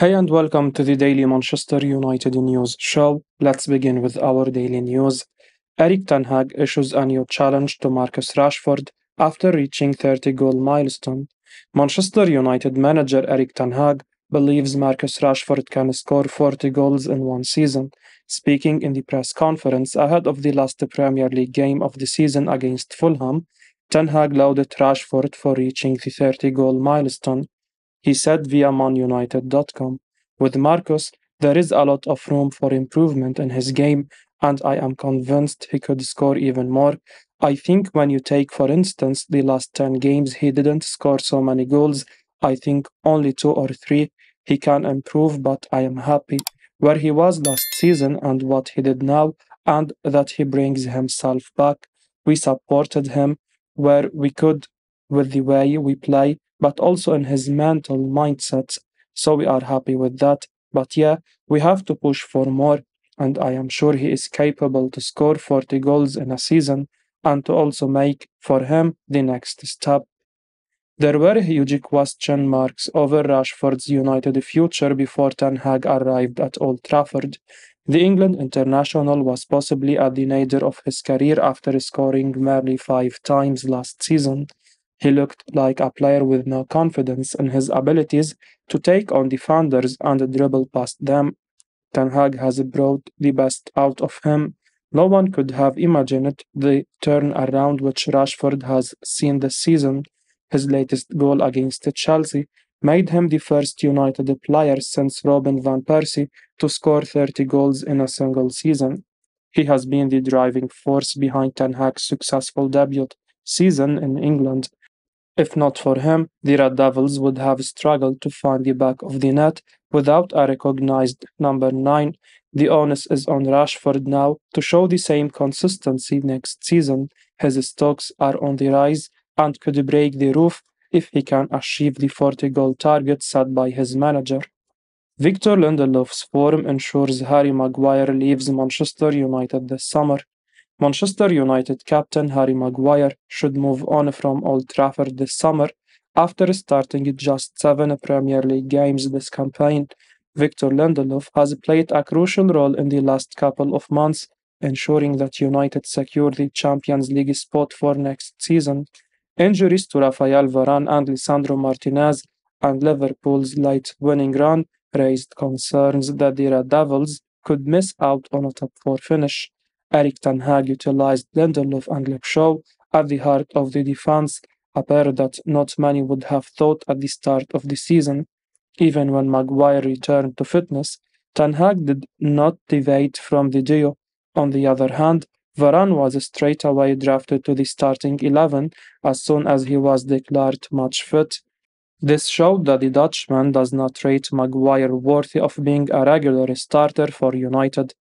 Hey and welcome to the Daily Manchester United News Show. Let's begin with our daily news. Erik Ten Hag issues a new challenge to Marcus Rashford after reaching 30 goal milestone. Manchester United manager Erik Ten Hag believes Marcus Rashford can score 40 goals in one season. Speaking in the press conference ahead of the last Premier League game of the season against Fulham, Ten Hag lauded Rashford for reaching the 30 goal milestone. He said via manunited.com, With Marcus, there is a lot of room for improvement in his game, and I am convinced he could score even more. I think when you take, for instance, the last 10 games, he didn't score so many goals. I think only two or three. He can improve, but I am happy where he was last season and what he did now, and that he brings himself back. We supported him where we could with the way we play, but also in his mental mindset. So we are happy with that. But yeah, we have to push for more, and I am sure he is capable to score 40 goals in a season and to also make for him the next step. There were huge question marks over Rashford's United future before Ten Hag arrived at Old Trafford. The England international was possibly at the nadir of his career after scoring merely five times last season. He looked like a player with no confidence in his abilities to take on defenders and dribble past them. Ten Hag has brought the best out of him. No one could have imagined the turnaround which Rashford has seen this season. His latest goal against Chelsea made him the first United player since Robin van Persie to score 30 goals in a single season. He has been the driving force behind Ten Hag's successful debut season in England. If not for him, the Red Devils would have struggled to find the back of the net without a recognized number 9. The onus is on Rashford now to show the same consistency next season. His stocks are on the rise and could break the roof if he can achieve the 40 goal target set by his manager. Victor Lindelof's form ensures Harry Maguire leaves Manchester United this summer. Manchester United captain Harry Maguire should move on from Old Trafford this summer after starting just seven Premier League games this campaign. Victor Lindelof has played a crucial role in the last couple of months, ensuring that United secure the Champions League spot for next season. Injuries to Rafael Varane and Lisandro Martinez and Liverpool's late winning run raised concerns that the Red Devils could miss out on a top four finish. Erik Ten Hag utilized Lindelof and Luke at the heart of the defense, a pair that not many would have thought at the start of the season. Even when Maguire returned to fitness, Ten Hag did not deviate from the duo. On the other hand, Varane was straight away drafted to the starting 11 as soon as he was declared match fit. This showed that the Dutchman does not rate Maguire worthy of being a regular starter for United.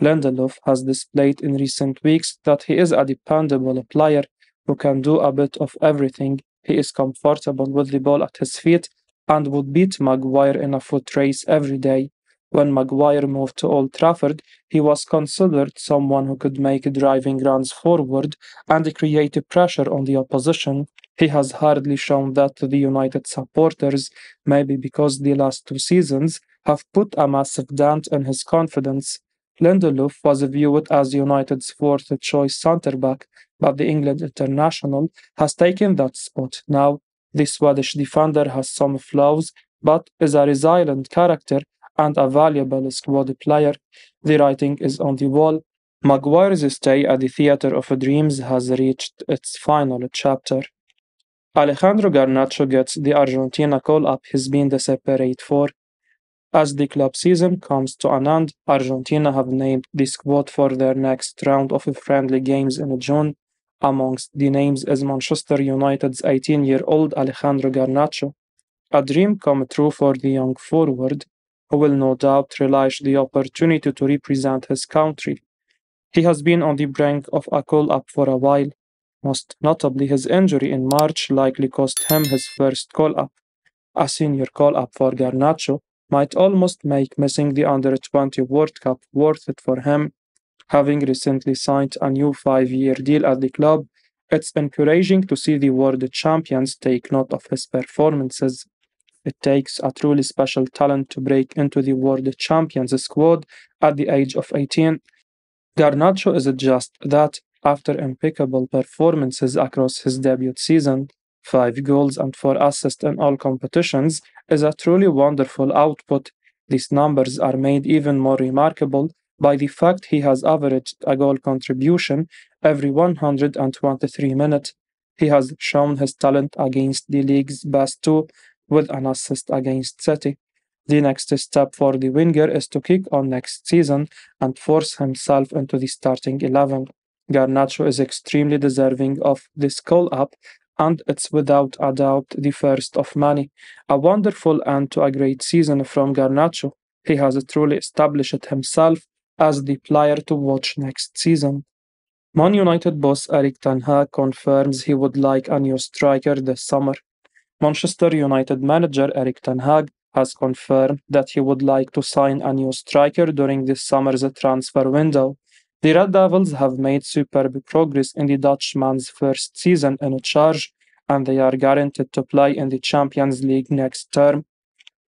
Lindelof has displayed in recent weeks that he is a dependable player who can do a bit of everything. He is comfortable with the ball at his feet and would beat Maguire in a foot race every day. When Maguire moved to Old Trafford, he was considered someone who could make driving runs forward and create pressure on the opposition. He has hardly shown that to the United supporters, maybe because the last two seasons have put a massive dent in his confidence. Lindelof was viewed as United's fourth choice centre back, but the England international has taken that spot. Now, the Swedish defender has some flaws, but is a resilient character and a valuable squad player. The writing is on the wall. Maguire's stay at the Theatre of Dreams has reached its final chapter. Alejandro Garnacho gets the Argentina call up he's been desperate for. As the club season comes to an end, Argentina have named the squad for their next round of friendly games in June. Amongst the names is Manchester United's 18 year old Alejandro Garnacho. A dream come true for the young forward who will no doubt relish the opportunity to represent his country. He has been on the brink of a call up for a while. Most notably, his injury in March likely cost him his first call up. A senior call up for Garnacho might almost make missing the Under 20 World Cup worth it for him. Having recently signed a new five year deal at the club, it's encouraging to see the world champions take note of his performances. It takes a truly special talent to break into the World Champions squad at the age of 18. Garnacho is just that after impeccable performances across his debut season. Five goals and four assists in all competitions is a truly wonderful output. These numbers are made even more remarkable by the fact he has averaged a goal contribution every 123 minutes. He has shown his talent against the league's best two with an assist against City. The next step for the winger is to kick on next season and force himself into the starting 11. Garnacho is extremely deserving of this call up, and it's without a doubt the first of many. A wonderful end to a great season from Garnacho. He has truly established himself as the player to watch next season. Man United boss Erik Ten Hag confirms he would like a new striker this summer. Manchester United manager Erik Ten Hag has confirmed that he would like to sign a new striker during this summer's transfer window. The Red Devils have made superb progress in the Dutchman's first season in a charge, and they are guaranteed to play in the Champions League next term.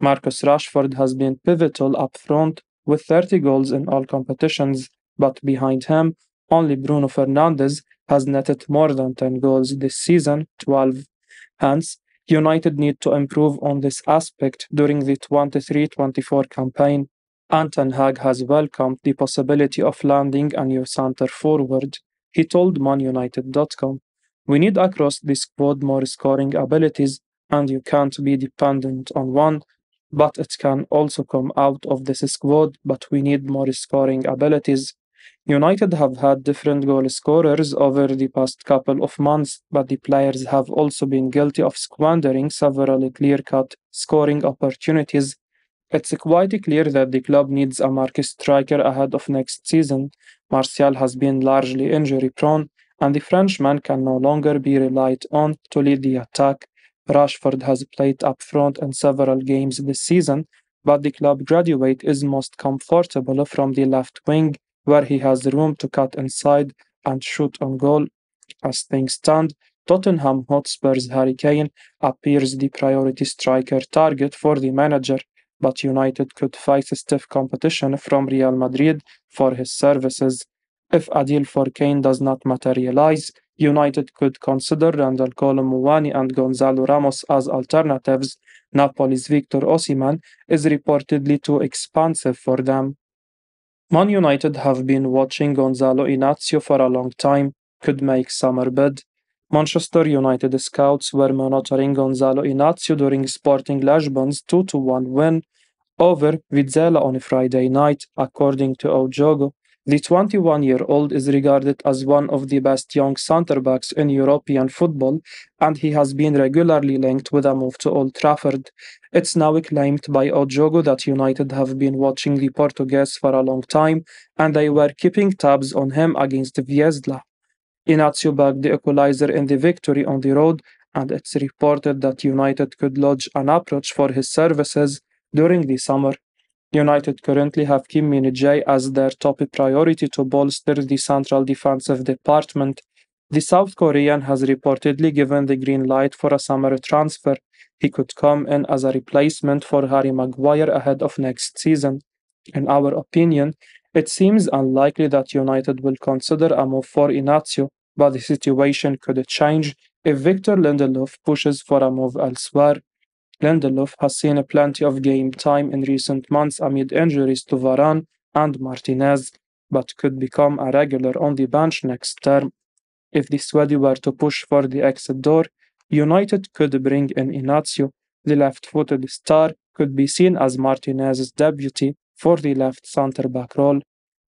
Marcus Rashford has been pivotal up front with 30 goals in all competitions, but behind him, only Bruno Fernandes has netted more than 10 goals this season, 12. Hence, United need to improve on this aspect during the 23 24 campaign. Ten Hag has welcomed the possibility of landing a new center forward. He told ManUnited.com, We need across the squad more scoring abilities, and you can't be dependent on one, but it can also come out of this squad, but we need more scoring abilities. United have had different goal scorers over the past couple of months, but the players have also been guilty of squandering several clear cut scoring opportunities it's quite clear that the club needs a marquee striker ahead of next season. Martial has been largely injury prone, and the Frenchman can no longer be relied on to lead the attack. Rashford has played up front in several games this season, but the club graduate is most comfortable from the left wing, where he has room to cut inside and shoot on goal. As things stand, Tottenham Hotspur's Harry Kane appears the priority striker target for the manager but United could face stiff competition from Real Madrid for his services. If a deal for Kane does not materialize, United could consider Randal Kolo Muani and Goncalo Ramos as alternatives. Napoli's Victor Osimhen is reportedly too expensive for them. Man United have been watching Goncalo Inacio for a long time, could make summer bid. Manchester United scouts were monitoring Goncalo Inacio during Sporting Lisbon's 2-1 win over Vizela on a Friday night, according to O Jogo. The 21-year-old is regarded as one of the best young centre-backs in European football, and he has been regularly linked with a move to Old Trafford. It's now claimed by O Jogo that United have been watching the Portuguese for a long time, and they were keeping tabs on him against Vizela. Inacio bagged the equalizer in the victory on the road, and it's reported that United could lodge an approach for his services during the summer. United currently have Kim Min Jae as their top priority to bolster the central defensive department. The South Korean has reportedly given the green light for a summer transfer. He could come in as a replacement for Harry Maguire ahead of next season. In our opinion, it seems unlikely that United will consider a move for Inacio, but the situation could change if Victor Lindelof pushes for a move elsewhere. Lindelof has seen plenty of game time in recent months amid injuries to Varane and Martinez, but could become a regular on the bench next term. If the Swede were to push for the exit door, United could bring in Inacio. The left-footed star could be seen as Martinez's deputy for the left center back role.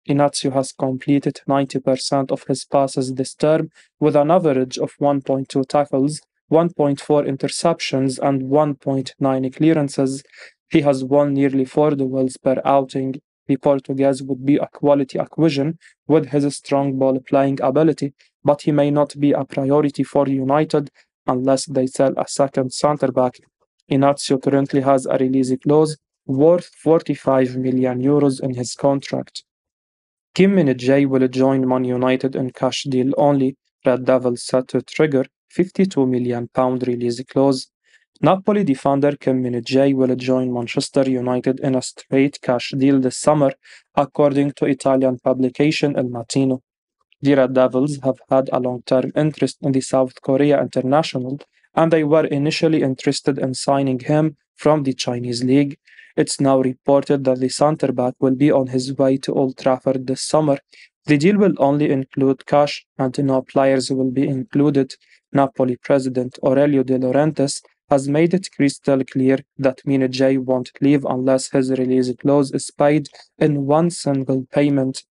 Inacio has completed 90% of his passes this term with an average of 1.2 tackles, 1.4 interceptions, and 1.9 clearances. He has won nearly four duels per outing. The Portuguese would be a quality acquisition with his strong ball playing ability, but he may not be a priority for United unless they sell a second centre back. Inacio currently has a release clause worth 45 million euros in his contract. Kim Min Jae will join Man United in cash deal only. Red Devils set to trigger 52 million pound release clause. Napoli defender Kim Min-jae will join Manchester United in a straight cash deal this summer, according to Italian publication Il Mattino. The Red Devils have had a long-term interest in the South Korea international, and they were initially interested in signing him from the Chinese league. It's now reported that the centre back will be on his way to Old Trafford this summer. The deal will only include cash and no players will be included. Napoli president Aurelio De Laurentiis has made it crystal clear that Min-jae won't leave unless his release clause is paid in one single payment.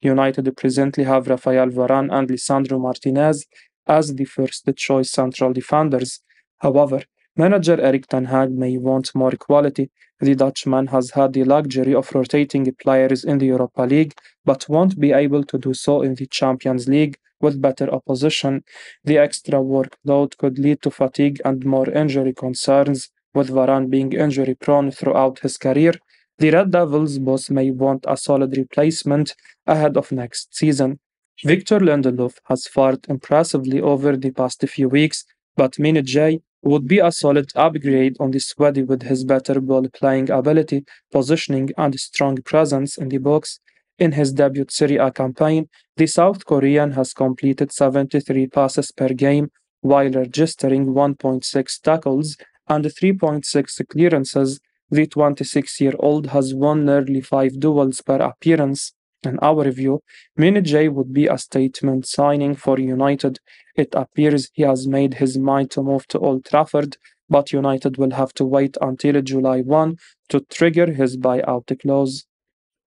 United presently have Rafael Varane and Lisandro Martinez as the first choice central defenders. However, manager Erik Ten Hag may want more quality. The Dutchman has had the luxury of rotating players in the Europa League, but won't be able to do so in the Champions League with better opposition. The extra workload could lead to fatigue and more injury concerns, with Varane being injury prone throughout his career. The Red Devils boss may want a solid replacement ahead of next season. Victor Lindelof has fared impressively over the past few weeks, but Min-jae would be a solid upgrade on the Swede with his better ball playing ability, positioning, and strong presence in the box. In his debut Serie A campaign, the South Korean has completed 73 passes per game while registering 1.6 tackles and 3.6 clearances. The 26 year old has won nearly 5 duels per appearance. In our view, Min-jae would be a statement signing for United. It appears he has made his mind to move to Old Trafford, but United will have to wait until July 1 to trigger his buyout clause.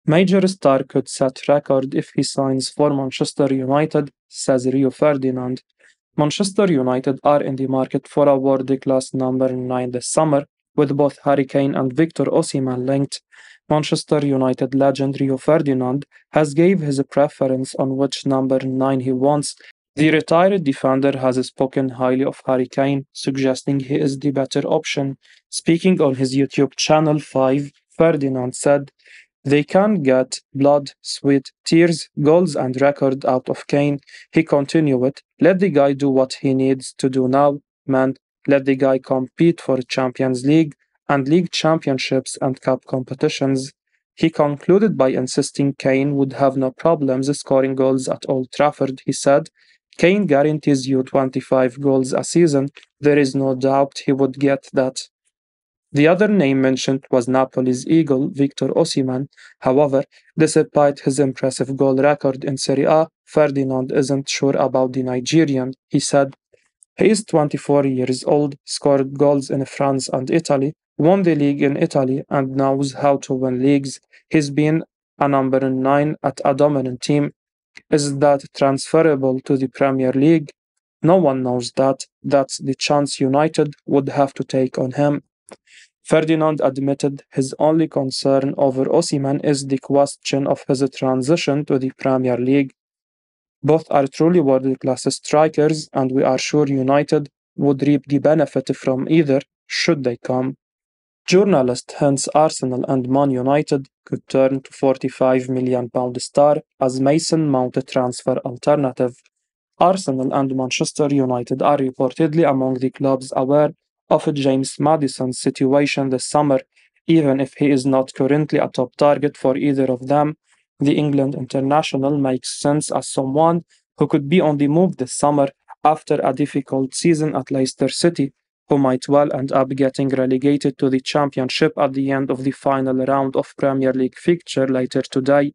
Major star could set record if he signs for Manchester United, says Rio Ferdinand. Manchester United are in the market for a world-class number 9 this summer, with both Harry Kane and Victor Osimhen linked. Manchester United legend Rio Ferdinand has gave his preference on which number 9 he wants. The retired defender has spoken highly of Harry Kane, suggesting he is the better option. Speaking on his YouTube channel 5, Ferdinand said, they can get blood, sweat, tears, goals, and record out of Kane. He continued, Let the guy do what he needs to do now, man. Let the guy compete for Champions League and league championships and cup competitions. He concluded by insisting Kane would have no problems scoring goals at Old Trafford. He said, Kane guarantees you 25 goals a season. There is no doubt he would get that. The other name mentioned was Napoli's eagle Victor Osimhen. However, despite his impressive goal record in Serie A, Ferdinand isn't sure about the Nigerian. He said, He is 24 years old, scored goals in France and Italy, won the league in Italy, and knows how to win leagues. He's been a number 9 at a dominant team. Is that transferable to the Premier League? No one knows that. That's the chance United would have to take on him. Ferdinand admitted his only concern over Osimhen is the question of his transition to the Premier League. Both are truly world-class strikers, and we are sure United would reap the benefit from either should they come. Journalist hints Arsenal and Man United could turn to £45 million star as Mason Mount transfer alternative. Arsenal and Manchester United are reportedly among the clubs aware of James Maddison's situation this summer, even if he is not currently a top target for either of them. The England international makes sense as someone who could be on the move this summer after a difficult season at Leicester City, who might well end up getting relegated to the Championship at the end of the final round of Premier League fixture later today.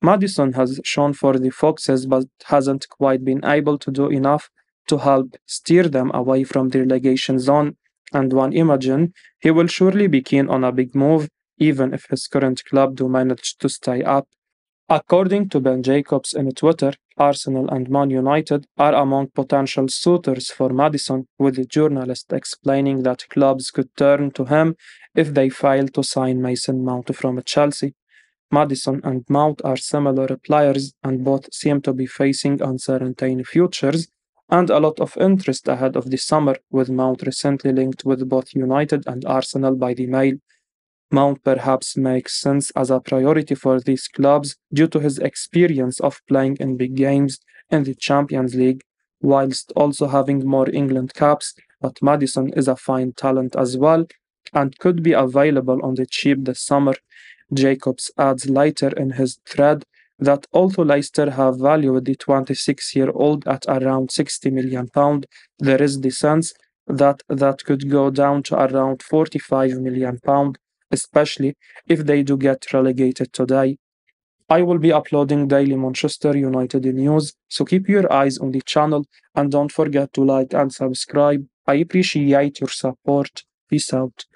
Maddison has shown for the Foxes but hasn't quite been able to do enough to help steer them away from the relegation zone and one imagine he will surely be keen on a big move, even if his current club do manage to stay up. According to Ben Jacobs in Twitter, Arsenal and Man United are among potential suitors for Maddison, with the journalist explaining that clubs could turn to him if they fail to sign Mason Mount from Chelsea. Maddison and Mount are similar players and both seem to be facing uncertain futures and a lot of interest ahead of the summer, with Mount recently linked with both United and Arsenal by the Mail. Mount perhaps makes sense as a priority for these clubs due to his experience of playing in big games in the Champions League, whilst also having more England caps but Maddison is a fine talent as well and could be available on the cheap this summer. Jacobs adds later in his thread that although Leicester have valued the 26 year old at around 60 million pound, there is the sense that that could go down to around 45 million pound, especially if they do get relegated today. I will be uploading daily Manchester United news, so keep your eyes on the channel and don't forget to like and subscribe. I appreciate your support. Peace out.